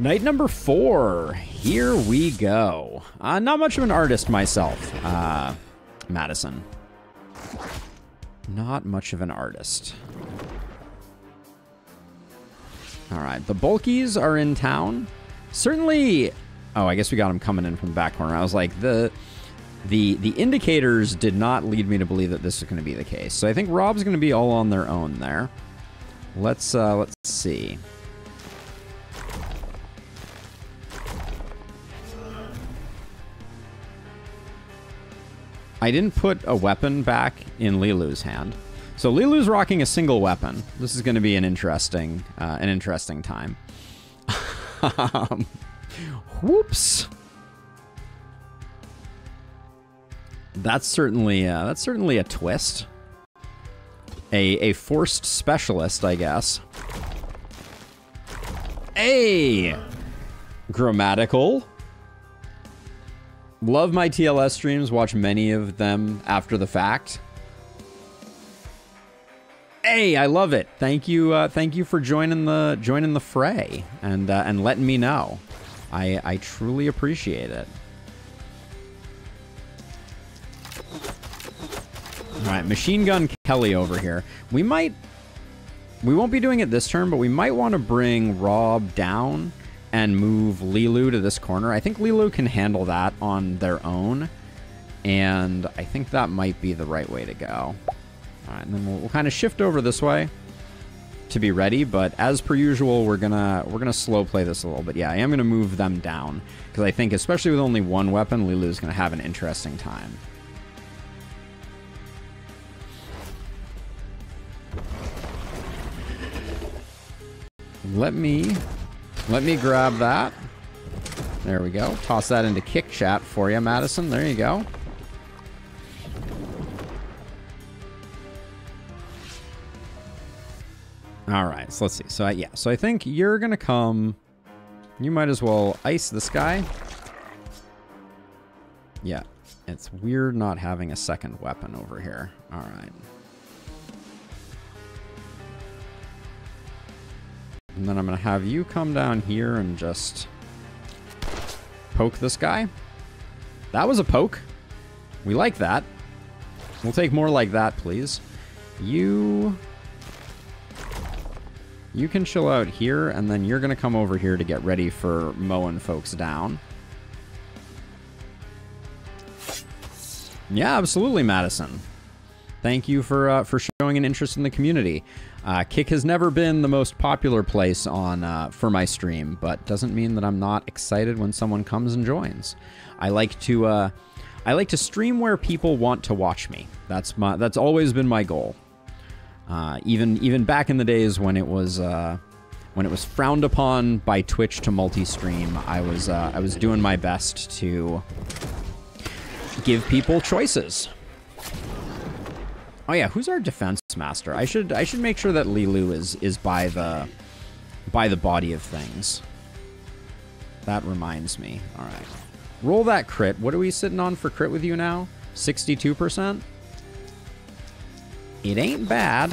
Night number four. Here we go. Uh, not much of an artist myself, uh, Madison. Not much of an artist. All right, the bulkies are in town. Certainly. Oh, I guess we got them coming in from the back corner. I was like, the the the indicators did not lead me to believe that this is going to be the case. So I think Rob's going to be all on their own there. Let's uh, let's see. I didn't put a weapon back in Lilu's hand. So Lilu's rocking a single weapon. This is going to be an interesting, uh, an interesting time. um, whoops. That's certainly, uh, that's certainly a twist. A, a forced specialist, I guess. Hey! Grammatical. Love my TLS streams, watch many of them after the fact. Hey, I love it. Thank you, uh, thank you for joining the joining the fray and uh, and letting me know. I I truly appreciate it. All right, Machine Gun Kelly over here. We might, we won't be doing it this turn, but we might want to bring Rob down and move Lilu to this corner. I think Lilu can handle that on their own, and I think that might be the right way to go. All right, and then we'll, we'll kind of shift over this way to be ready, but as per usual, we're gonna we're gonna slow play this a little bit. Yeah, I am gonna move them down because I think, especially with only one weapon, Lilu's gonna have an interesting time. Let me let me grab that. There we go. Toss that into kick chat for you, Madison. There you go. All right, so let's see. So, I, yeah, so I think you're going to come... You might as well ice this guy. Yeah, it's weird not having a second weapon over here. All right. And then I'm going to have you come down here and just poke this guy. That was a poke. We like that. We'll take more like that, please. You... You can chill out here, and then you're going to come over here to get ready for mowing folks down. Yeah, absolutely, Madison. Thank you for uh, for showing an interest in the community. Uh, Kick has never been the most popular place on uh, for my stream, but doesn't mean that I'm not excited when someone comes and joins. I like to uh, I like to stream where people want to watch me. That's my that's always been my goal. Uh, even even back in the days when it was uh, when it was frowned upon by Twitch to multi-stream, I was uh, I was doing my best to give people choices. Oh yeah, who's our defense master? I should I should make sure that Lilu is is by the by the body of things. That reminds me. All right. Roll that crit. What are we sitting on for crit with you now? 62%? It ain't bad.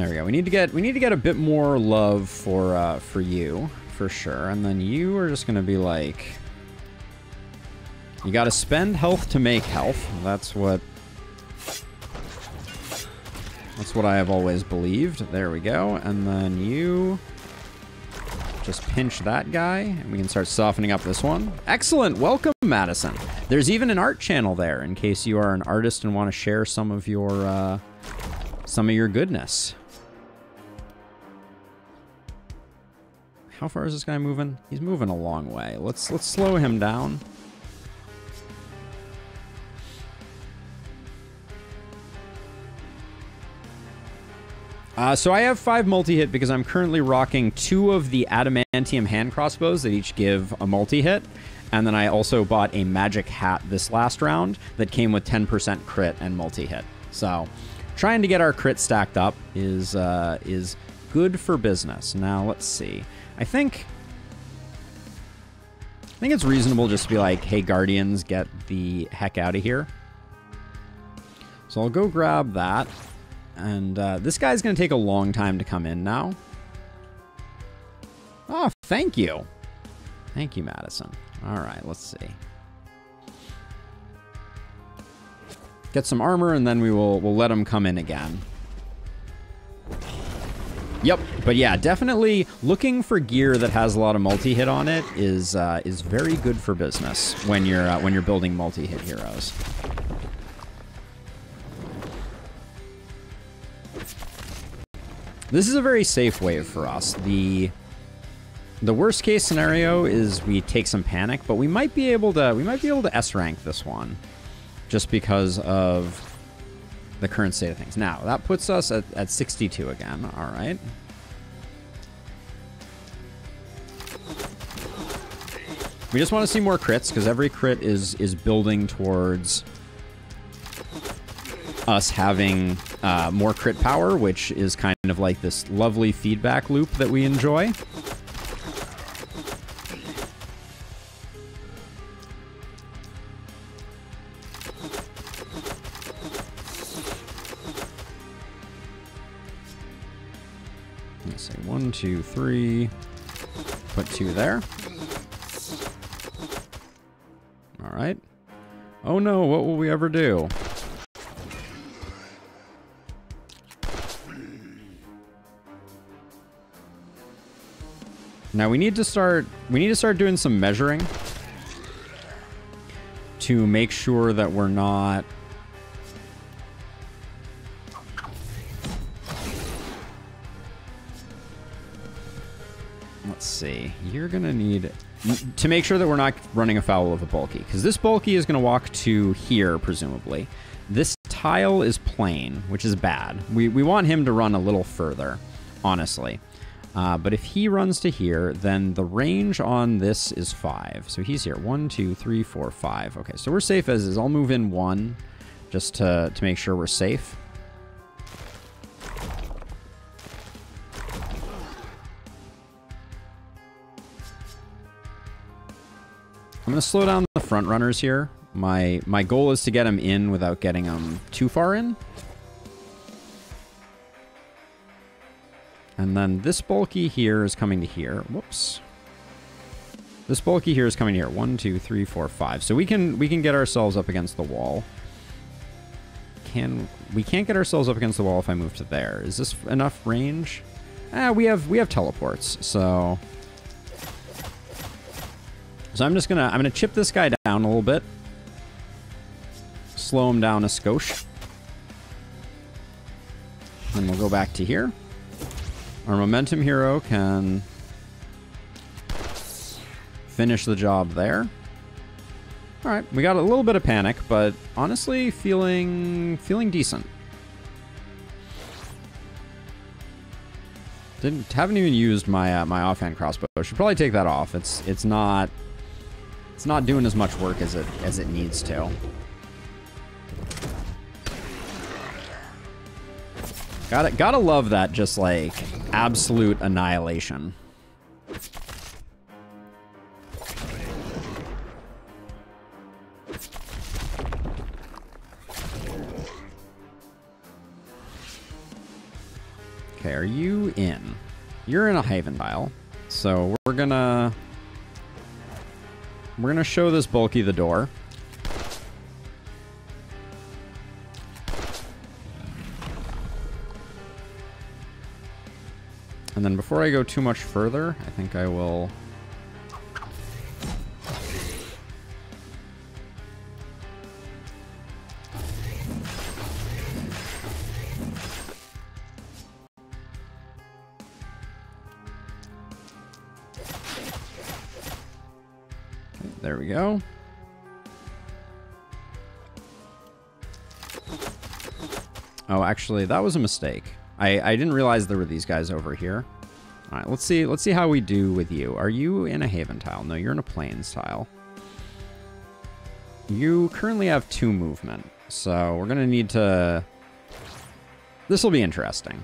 There we go. We need to get we need to get a bit more love for uh, for you for sure, and then you are just gonna be like, you got to spend health to make health. That's what that's what I have always believed. There we go, and then you just pinch that guy, and we can start softening up this one. Excellent. Welcome, Madison. There's even an art channel there in case you are an artist and want to share some of your uh, some of your goodness. How far is this guy moving? He's moving a long way. Let's let's slow him down. Uh, so I have five multi-hit because I'm currently rocking two of the adamantium hand crossbows that each give a multi-hit. And then I also bought a magic hat this last round that came with 10% crit and multi-hit. So trying to get our crit stacked up is uh, is good for business. Now, let's see. I think... I think it's reasonable just to be like, hey, Guardians, get the heck out of here. So I'll go grab that. And uh, this guy's going to take a long time to come in now. Oh, thank you. Thank you, Madison. All right, let's see. Get some armor, and then we will we'll let him come in again. Yep, but yeah, definitely looking for gear that has a lot of multi-hit on it is uh, is very good for business when you're uh, when you're building multi-hit heroes. This is a very safe wave for us. The the worst case scenario is we take some panic, but we might be able to we might be able to S rank this one just because of the current state of things. Now, that puts us at, at 62 again. All right. We just want to see more crits because every crit is is building towards us having uh, more crit power, which is kind of like this lovely feedback loop that we enjoy. Two, three. Put two there. All right. Oh no, what will we ever do? Now we need to start we need to start doing some measuring to make sure that we're not going to need to make sure that we're not running afoul of a bulky because this bulky is going to walk to here presumably. This tile is plain, which is bad. We we want him to run a little further, honestly. Uh, but if he runs to here, then the range on this is five. So he's here. One, two, three, four, five. Okay, so we're safe as is. I'll move in one just to, to make sure we're safe. I'm going to slow down the front runners here. My, my goal is to get them in without getting them too far in. And then this bulky here is coming to here. Whoops. This bulky here is coming here. One, two, three, four, five. So we can we can get ourselves up against the wall. Can we can't get ourselves up against the wall if I move to there. Is this enough range? Ah, we have we have teleports, so So I'm just gonna I'm gonna chip this guy down a little bit. Slow him down a skosh. And we'll go back to here. Our momentum hero can finish the job there. All right, we got a little bit of panic, but honestly, feeling feeling decent. Didn't haven't even used my uh, my offhand crossbow. Should probably take that off. It's it's not it's not doing as much work as it as it needs to. Gotta, gotta love that just like absolute annihilation. Okay, are you in? You're in a Haven tile. So we're gonna... We're gonna show this bulky the door. And then before I go too much further, I think I will... go. Oh, actually, that was a mistake. I, I didn't realize there were these guys over here. All right, let's see. Let's see how we do with you. Are you in a Haven tile? No, you're in a Plains tile. You currently have two movement, so we're gonna need to. This will be interesting.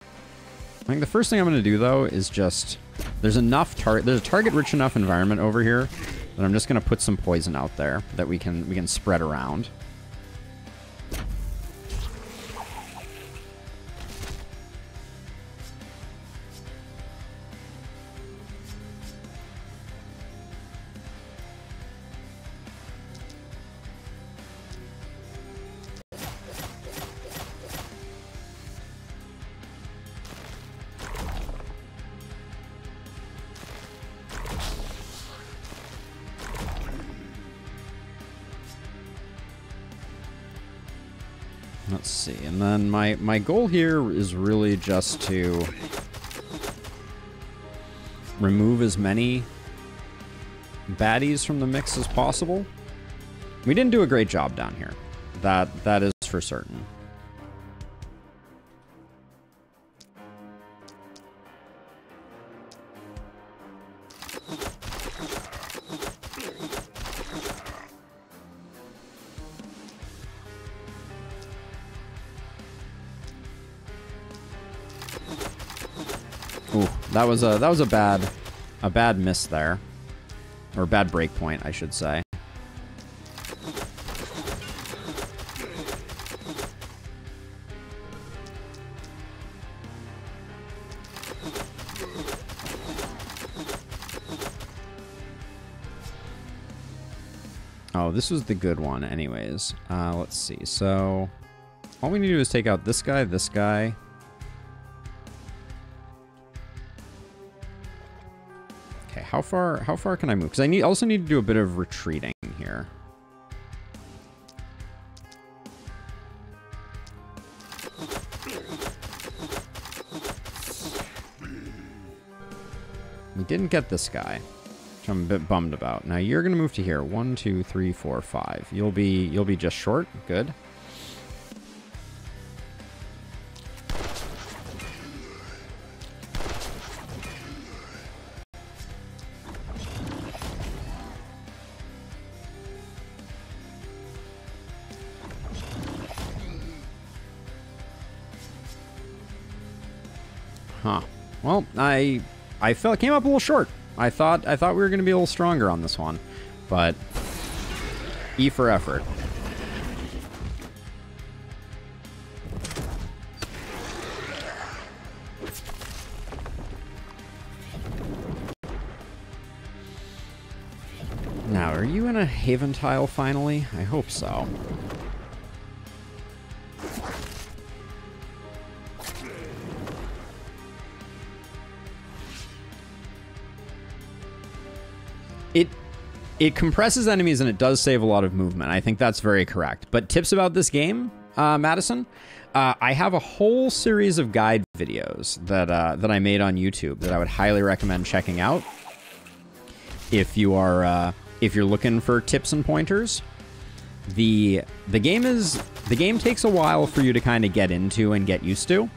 I think the first thing I'm to do, though, is just... There's enough target... There's a target-rich enough environment over here that I'm just going to put some poison out there that we can we can spread around. My, my goal here is really just to remove as many baddies from the mix as possible. We didn't do a great job down here. That That is for certain. That was a that was a bad a bad miss there. Or bad breakpoint, I should say. Oh, this was the good one anyways. Uh, let's see. So, all we need to do is take out this guy, this guy, far how far can I move? Because I need also need to do a bit of retreating here. We didn't get this guy, which I'm a bit bummed about. Now you're gonna move to here. One, two, three, four, five. You'll be you'll be just short. Good. Huh. Well, I I felt came up a little short. I thought I thought we were going to be a little stronger on this one, but E for effort. Now, are you in a Haven tile finally? I hope so. It it compresses enemies and it does save a lot of movement. I think that's very correct. But tips about this game, uh, Madison? Uh, I have a whole series of guide videos that uh, that I made on YouTube that I would highly recommend checking out if you are uh, if you're looking for tips and pointers. the The game is the game takes a while for you to kind of get into and get used to,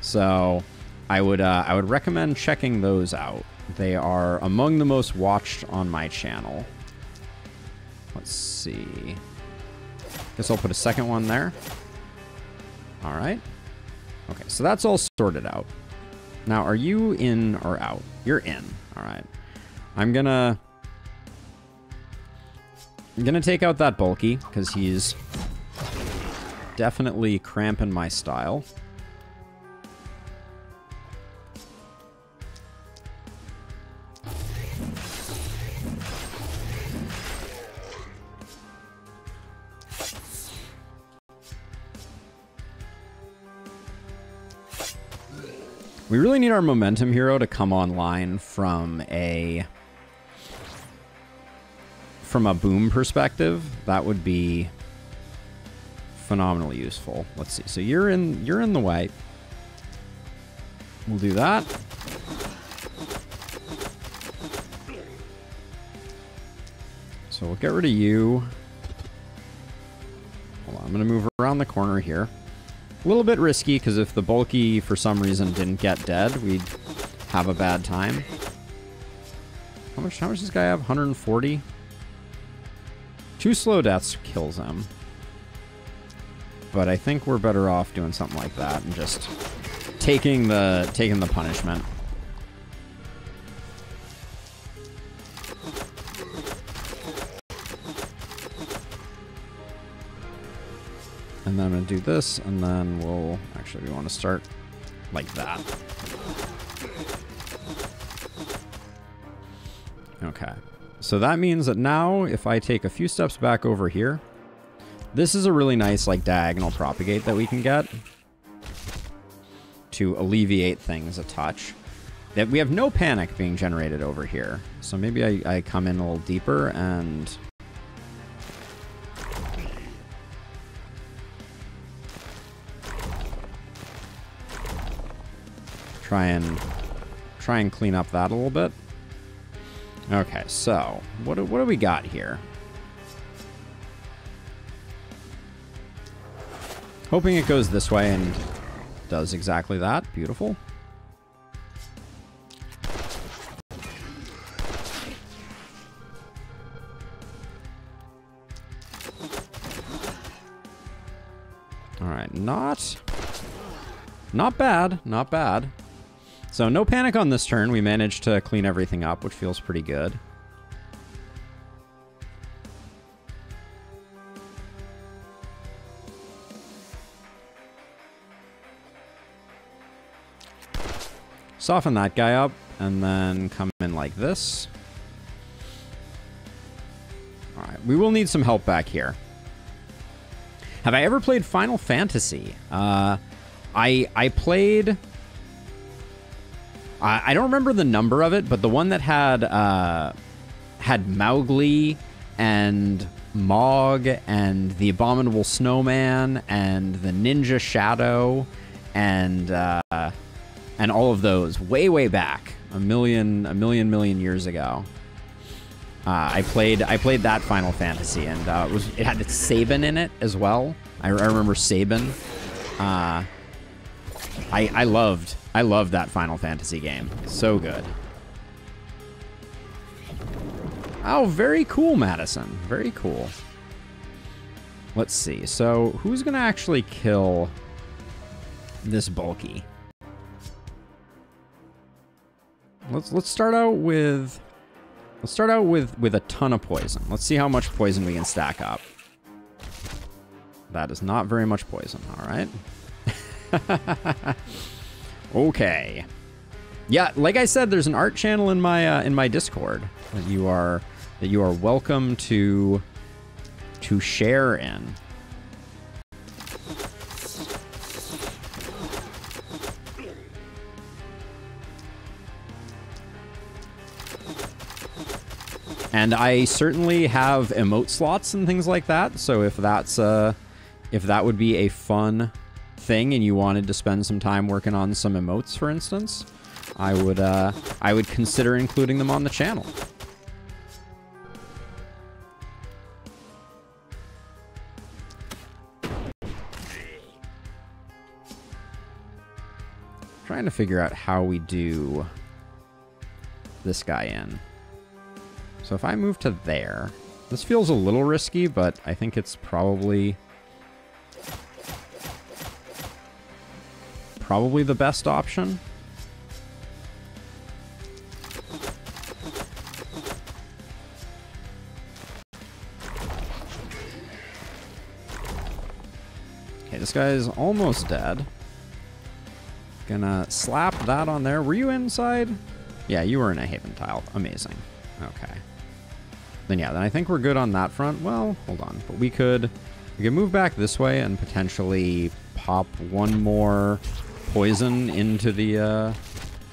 so I would uh, I would recommend checking those out. They are among the most watched on my channel. Let's see. Guess I'll put a second one there. All right. Okay, so that's all sorted out. Now, are you in or out? You're in. All right. I'm gonna... I'm gonna take out that bulky, because he's definitely cramping my style. We really need our momentum hero to come online from a from a boom perspective. That would be phenomenally useful. Let's see. So you're in you're in the way. We'll do that. So we'll get rid of you. Hold on, I'm to move around the corner here. A little bit risky, because if the bulky, for some reason, didn't get dead, we'd have a bad time. How much, how much does this guy have? 140? Two slow deaths kills him. But I think we're better off doing something like that and just taking the taking the punishment. And then I'm going to do this, and then we'll... Actually, we want to start like that. Okay. So that means that now, if I take a few steps back over here, this is a really nice, like, diagonal propagate that we can get to alleviate things a touch. That we have no panic being generated over here. So maybe I, I come in a little deeper and... Try and try and clean up that a little bit. Okay, so what do, what do we got here? Hoping it goes this way and does exactly that. Beautiful. All right, not not bad, not bad. So no panic on this turn. We managed to clean everything up, which feels pretty good. Soften that guy up, and then come in like this. Alright, we will need some help back here. Have I ever played Final Fantasy? Uh, I I played... I, I don't remember the number of it, but the one that had uh, had Moogle and Mog and the Abominable Snowman and the Ninja Shadow and uh, and all of those way way back a million a million million years ago. Uh, I played I played that Final Fantasy and uh, it was it had Sabin in it as well. I, I remember Sabin. Uh, I I loved I love that Final Fantasy game. So good. Oh, very cool, Madison. Very cool. Let's see. So, who's going to actually kill this bulky? Let's let's start out with let's start out with with a ton of poison. Let's see how much poison we can stack up. That is not very much poison. All right. okay. Yeah, like I said, there's an art channel in my uh, in my Discord that you are that you are welcome to to share in. And I certainly have emote slots and things like that. So if that's uh, if that would be a fun thing and you wanted to spend some time working on some emotes, for instance, I would uh, I would consider including them on the channel. Trying to figure out how we do this guy in. So if I move to there, this feels a little risky, but I think it's probably probably the best option. Okay, this guy is almost dead. Gonna slap that on there. Were you inside? Yeah, you were in a Haven tile. Amazing. Okay. Then yeah, then I think we're good on that front. Well, hold on. But we could we could move back this way and potentially pop one more poison into the uh,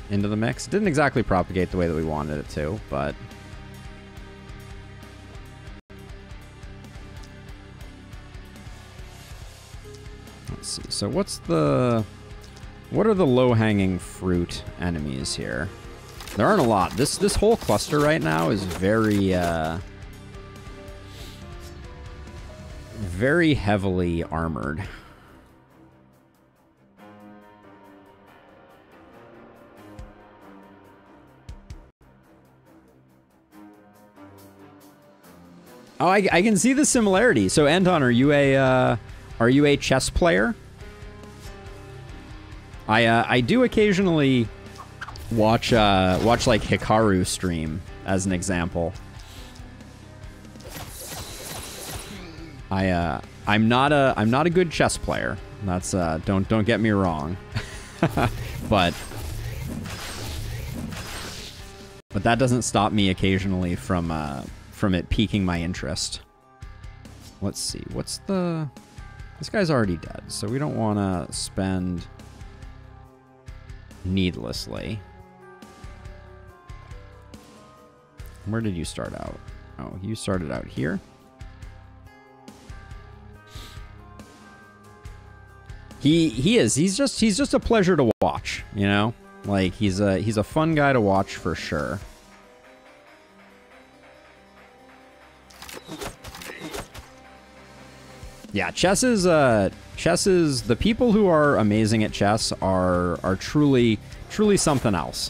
into the mix. Didn't exactly propagate the way that we wanted it to, but let's see. So what's the what are the low-hanging fruit enemies here? There aren't a lot. This this whole cluster right now is very uh, very heavily armored. Oh, I, I can see the similarity. So, Anton, are you a uh, are you a chess player? I uh, I do occasionally watch uh, watch like Hikaru stream as an example. I uh, I'm not a I'm not a good chess player. That's uh, don't don't get me wrong, but but that doesn't stop me occasionally from uh, from it piquing my interest. Let's see, what's the this guy's already dead, so we don't want to spend needlessly. Where did you start out? Oh, you started out here. He he is. He's just he's just a pleasure to watch, you know? Like he's a he's a fun guy to watch for sure. Yeah, chess is uh chess is the people who are amazing at chess are are truly truly something else.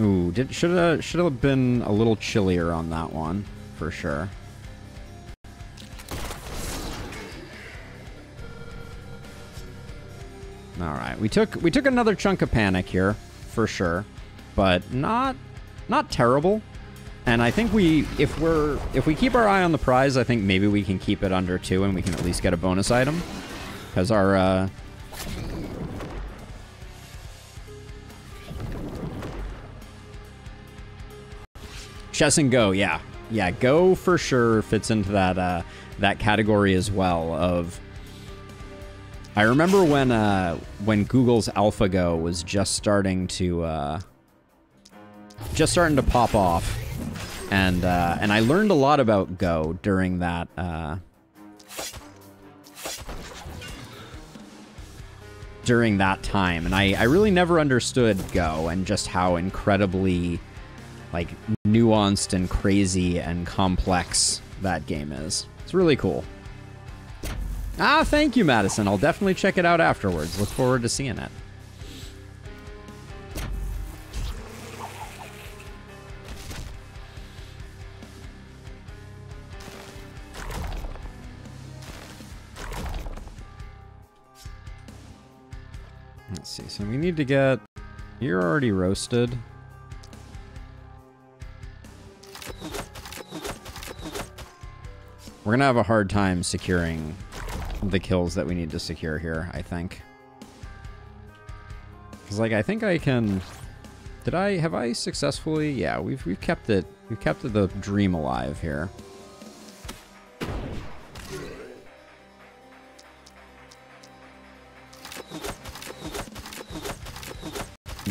Ooh, did should have should have been a little chillier on that one for sure. All right, we took we took another chunk of panic here for sure, but not not terrible. And I think we if we're if we keep our eye on the prize, I think maybe we can keep it under two and we can at least get a bonus item because our uh, Chess and Go, yeah. Yeah, Go for sure fits into that uh, that category as well of I remember when uh, when Google's AlphaGo was just starting to uh, just starting to pop off, and uh, and I learned a lot about Go during that. Uh, during that time, and I, I really never understood Go and just how incredibly like nuanced and crazy and complex that game is. It's really cool. Ah, thank you, Madison. I'll definitely check it out afterwards. Look forward to seeing it. Let's see. So we need to get... You're already roasted. We're going to have a hard time securing the kills that we need to secure here, I think. Because, like, I think I can... Did I... Have I successfully... Yeah, we've, we've kept it... We've kept the dream alive here.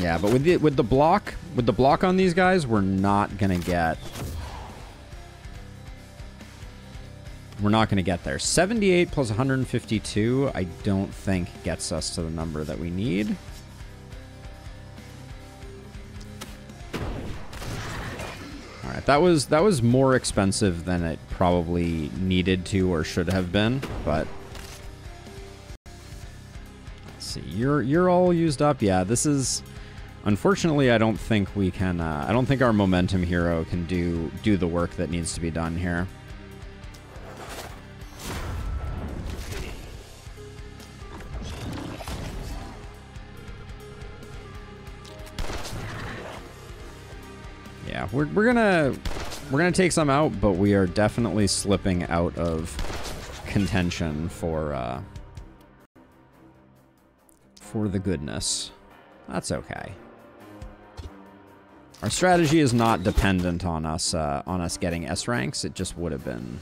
Yeah, but with the with the block with the block on these guys, we're not gonna get we're not to get there. 78 plus 152, I don't think gets us to the number that we need. All right, that was that was more expensive than it probably needed to or should have been, but see. You're you're all used up. Yeah, this is unfortunately I don't think we can uh, I don't think our momentum hero can do do the work that needs to be done here. Yeah, we're, we're gonna we're gonna take some out, but we are definitely slipping out of contention for uh, for the goodness. That's okay. Our strategy is not dependent on us uh, on us getting S ranks. It just would have been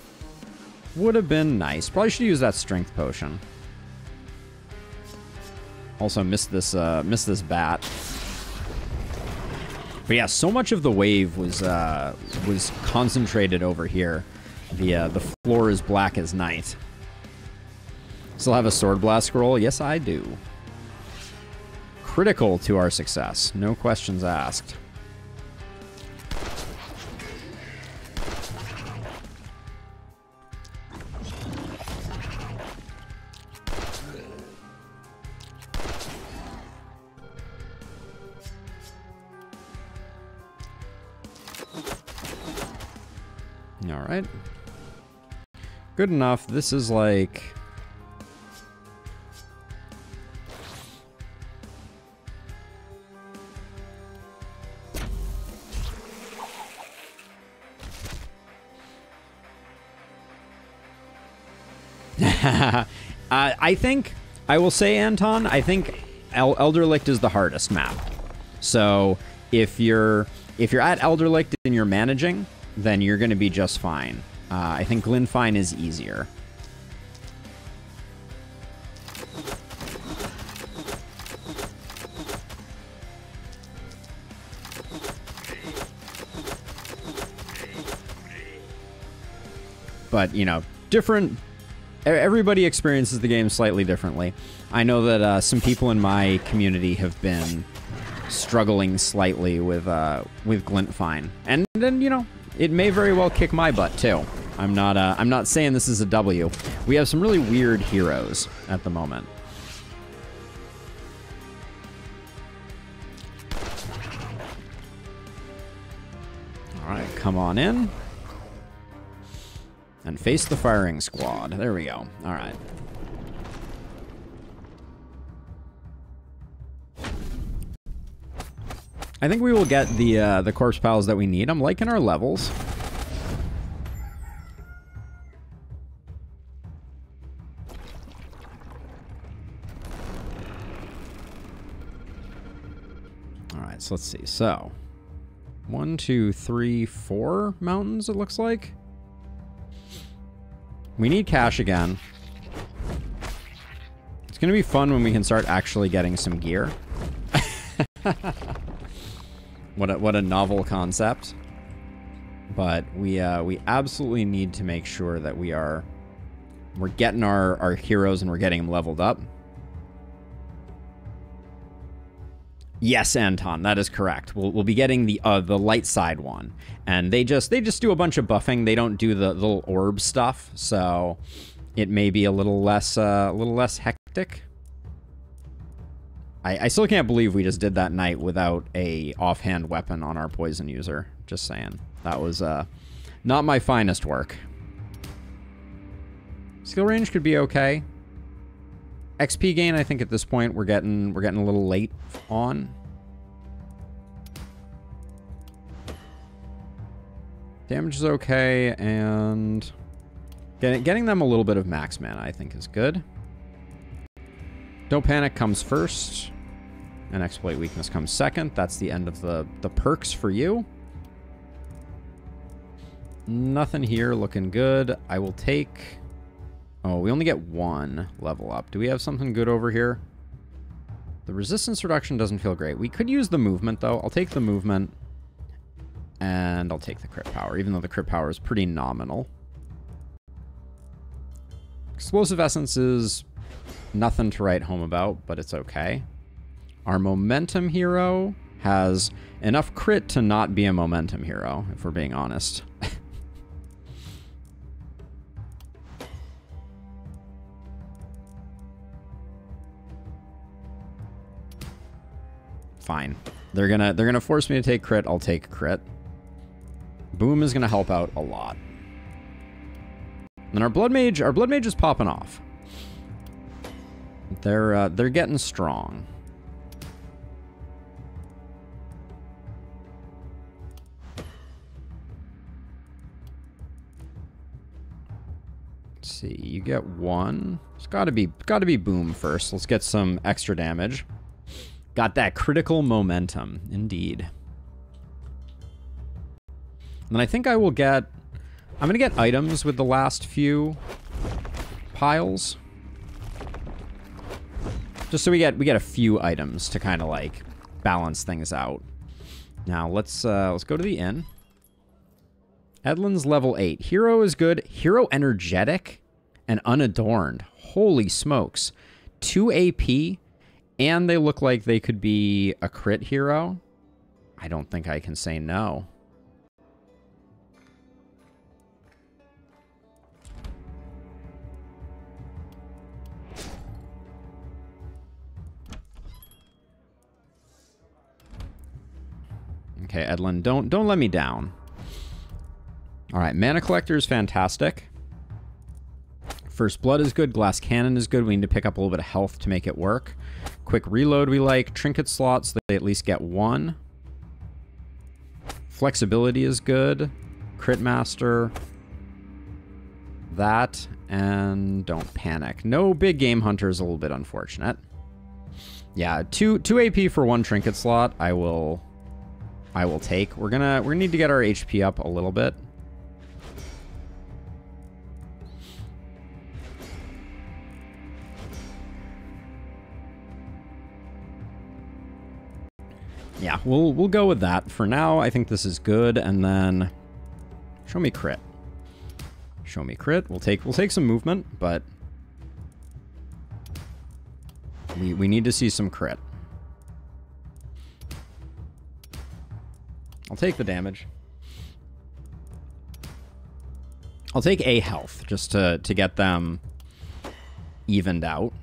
would have been nice. Probably should use that strength potion. Also missed this uh, missed this bat. But yeah, so much of the wave was uh, was concentrated over here. The uh, the floor is black as night. Still have a sword blast scroll? Yes, I do. Critical to our success. No questions asked. Alright. Good enough. This is like... uh, I think, I will say, Anton, I think El Elderlicht is the hardest map. So if you're if you're at Elderlicht and you're managing, then you're going to be just fine. Uh, I think Glintfein is easier. But, you know, different everybody experiences the game slightly differently. I know that uh, some people in my community have been struggling slightly with uh, with Glintfein, and then you know it may very well kick my butt too. I'm not uh, I'm not saying this is a W. We have some really weird heroes at the moment. All right, come on in. And face the firing squad. There we go. All right. I think we will get the uh, the corpse pals that we need. I'm liking our levels. All right, so let's see. So, one, two, three, four mountains, it looks like. We need cash again. It's going to be fun when we can start actually getting some gear. what a, what a novel concept. But we uh, we absolutely need to make sure that we are we're getting our, our heroes and we're getting them leveled up. Yes, Anton, that is correct. We'll, we'll be getting the uh, the light side one, and they just they just do a bunch of buffing. They don't do the, the little orb stuff, so it may be a little less uh, a little less hectic. I, I still can't believe we just did that night without a offhand weapon on our poison user. Just saying, that was uh, not my finest work. Skill range could be okay. XP gain, I think at this point we're getting we're getting a little late on. Damage is okay, and getting getting them a little bit of max mana I think is good. Don't panic comes first, and exploit weakness comes second. That's the end of the the perks for you. Nothing here looking good. I will take Oh, we only get one level up. Do we have something good over here? The resistance reduction doesn't feel great. We could use the movement, though. I'll take the movement. And I'll take the crit power, even though the crit power is pretty nominal. Explosive Essence is nothing to write home about, but it's okay. Our Momentum hero has enough crit to not be a Momentum hero, if we're being honest. Fine. They're gonna they're gonna force me to take crit. I'll take crit. Boom is gonna help out a lot. And our blood mage, our blood mage is popping off. They're uh, they're getting strong. See, you get one. It's gotta be gotta be boom first. Let's get some extra damage. Got that critical momentum, indeed. And then I think I will get... I'm to get items with the last few piles. Just so we get we get a few items to kind of like balance things out. Now let's uh, let's go to the inn. Edlin's level 8. Hero is good. Hero energetic and unadorned. Holy smokes. 2 AP and they look like they could be a crit hero, I don't think I can say no. Okay, Edlin, don't don't let me down. All right, mana collector is fantastic. First Blood is good. Glass Cannon is good. We need to pick up a little bit of health to make it work. Quick Reload we like. Trinket slots, they at least get one. Flexibility is good. Crit Master. That. And don't panic. No big game hunter is a little bit unfortunate. Yeah, two two AP for one trinket slot. I will I will take. We're gonna gonna need to get our HP up a little bit. Yeah, we'll we'll go with that. For now, I think this is good, and then show me crit. Show me crit. We'll take we'll take some movement, but we we need to see some crit. I'll take the damage. I'll take a health just to to get them evened out.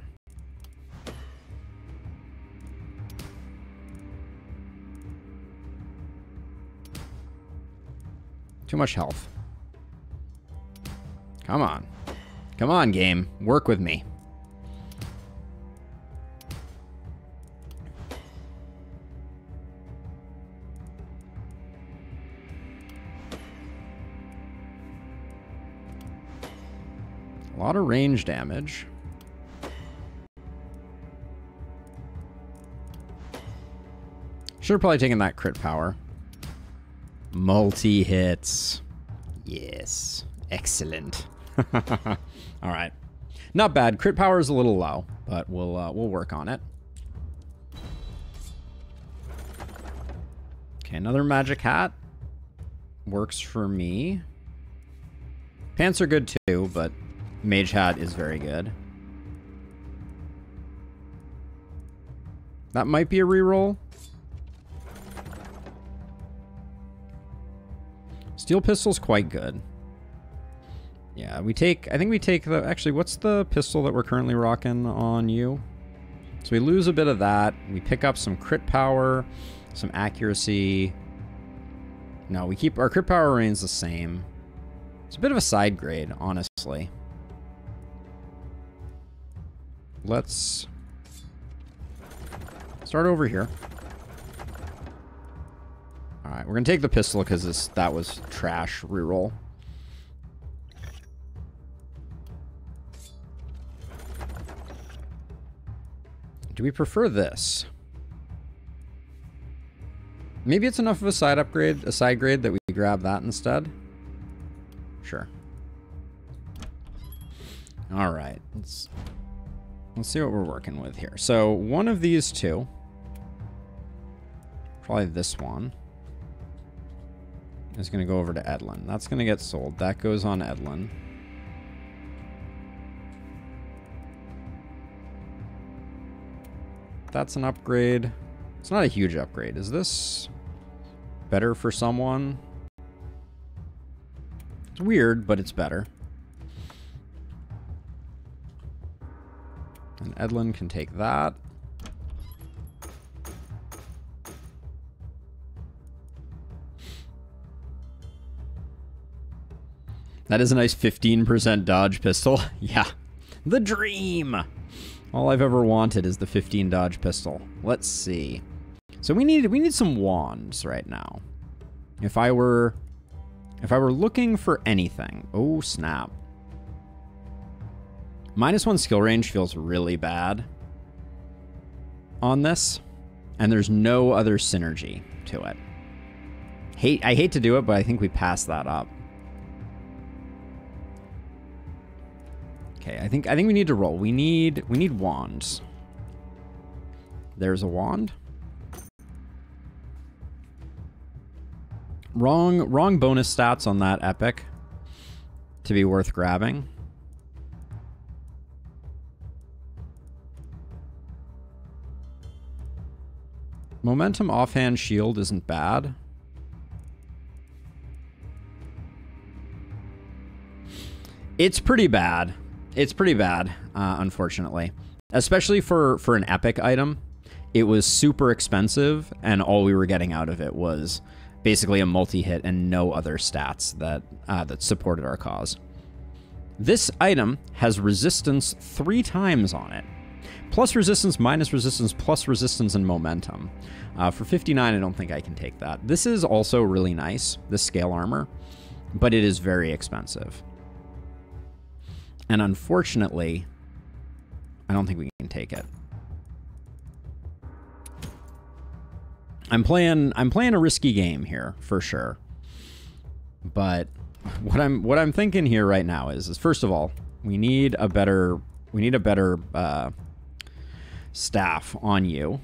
Too much health. Come on. Come on, game. Work with me. A lot of range damage. Should have probably taken that crit power. Multi-hits. Yes. Excellent. All right. Not bad. Crit power is a little low, but we'll uh, we'll work on it. Okay, another magic hat. Works for me. Pants are good too, but mage hat is very good. That might be a reroll. Steel pistol's quite good. Yeah, we take, I think we take the, actually, what's the pistol that we're currently rocking on you? So we lose a bit of that. We pick up some crit power, some accuracy. No, we keep, our crit power remains the same. It's a bit of a side grade, honestly. Let's start over here. Alright, we're gonna take the pistol because this that was trash reroll. Do we prefer this? Maybe it's enough of a side upgrade, a side grade that we grab that instead. Sure. All right, let's let's see what we're working with here. So one of these two, probably this one, is going to go over to Edlin. That's going to get sold. That goes on Edlin. That's an upgrade. It's not a huge upgrade. Is this better for someone? It's weird, but it's better. And Edlin can take that. That is a nice 15% dodge pistol. yeah. The dream! All I've ever wanted is the 15 dodge pistol. Let's see. So we need we need some wands right now. If I were if I were looking for anything. Oh, snap. Minus one skill range feels really bad on this. And there's no other synergy to it. Hate I hate to do it, but I think we passed that up. Okay, I think I think we need to roll. We need we need wands. There's a wand. Wrong wrong bonus stats on that epic to be worth grabbing. Momentum offhand shield isn't bad. It's pretty bad. It's pretty bad, uh, unfortunately. Especially for, for an epic item. It was super expensive, and all we were getting out of it was basically a multi-hit and no other stats that uh, that supported our cause. This item has resistance three times on it. Plus resistance, minus resistance, plus resistance, and momentum. Uh, for 59, I don't think I can take that. This is also really nice, the scale armor, but it is very expensive. And unfortunately, I don't think we can take it. I'm playing I'm playing a risky game here for sure. But what I'm what I'm thinking here right now is is first of all, we need a better we need a better uh, staff on you.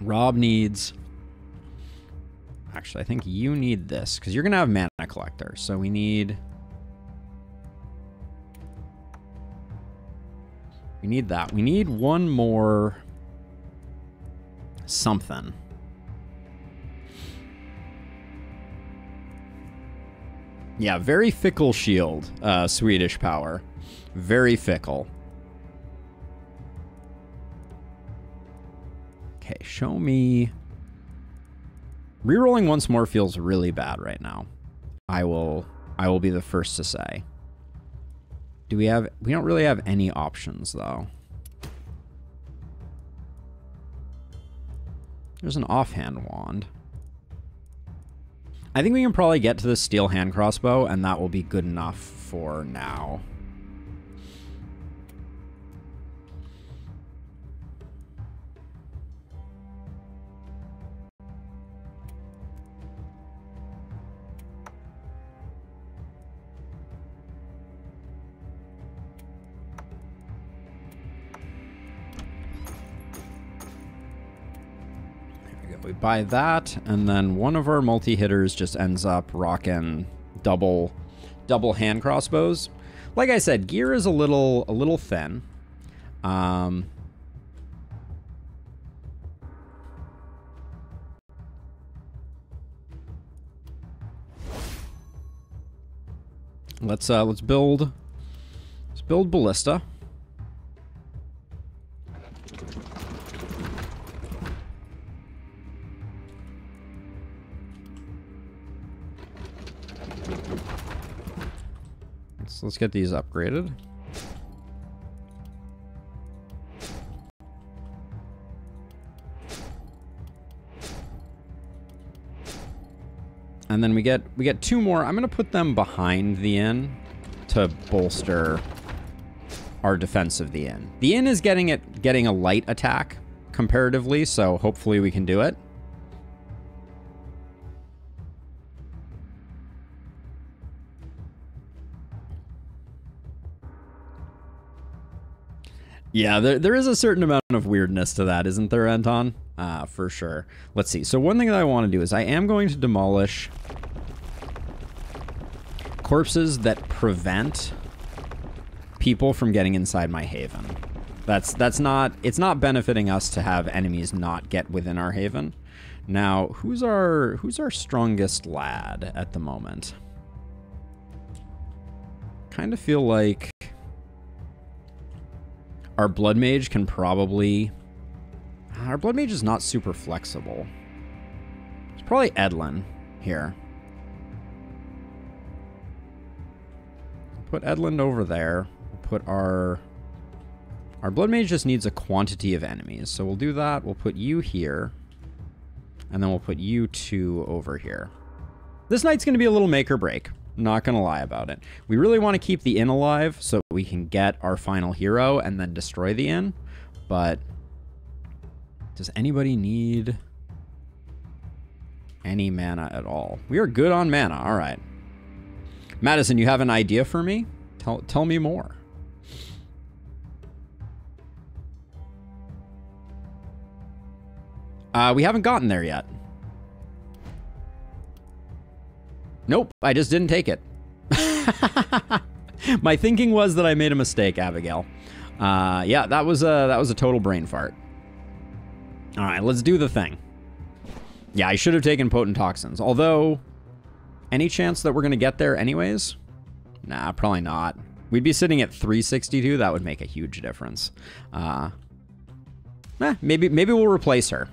Rob needs Actually, I think you need this because you're going to have mana collector. So we need We need that. We need one more something. Yeah, very fickle shield, uh, Swedish power. Very fickle. Okay, show me... Rerolling once more feels really bad right now. I will I will be the first to say. Do we have... We don't really have any options, though. There's an offhand wand. I think we can probably get to the steel hand crossbow, and that will be good enough for now. Buy that, and then one of our multi-hitters just ends up rocking double double hand crossbows. Like I said, gear is a little a little thin. Um, let's uh let's build let's build ballista. So let's get these upgraded. And then we get we get two more. I'm gonna put them behind the inn to bolster our defense of the inn. The inn is getting it getting a light attack comparatively, so hopefully we can do it. Yeah, there, there is a certain amount of weirdness to that, isn't there, Anton? Uh, for sure. Let's see. So one thing that I want to do is I am going to demolish corpses that prevent people from getting inside my haven. That's that's not it's not benefiting us to have enemies not get within our haven. Now, who's our who's our strongest lad at the moment? Kind of feel like our Blood Mage can probably... Our Blood Mage is not super flexible. It's probably Edlin here. Put Edlin over there. put our... Our Blood Mage just needs a quantity of enemies. So we'll do that. We'll put you here. And then we'll put you two over here. This night's going to be a little make or break. Not to lie about it. We really want to keep the inn alive so we can get our final hero and then destroy the inn. But does anybody need any mana at all? We are good on mana. All right. Madison, you have an idea for me? Tell, tell me more. Uh, we haven't gotten there yet. Nope, I just didn't take it. My thinking was that I made a mistake, Abigail. Uh, yeah, that was a that was a total brain fart. All right, let's do the thing. Yeah, I should have taken potent toxins. Although, any chance that we're gonna get there anyways? Nah, probably not. We'd be sitting at 362. That would make a huge difference. Uh, eh, maybe maybe we'll replace her.